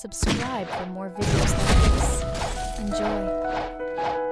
Subscribe for more videos like this. Enjoy.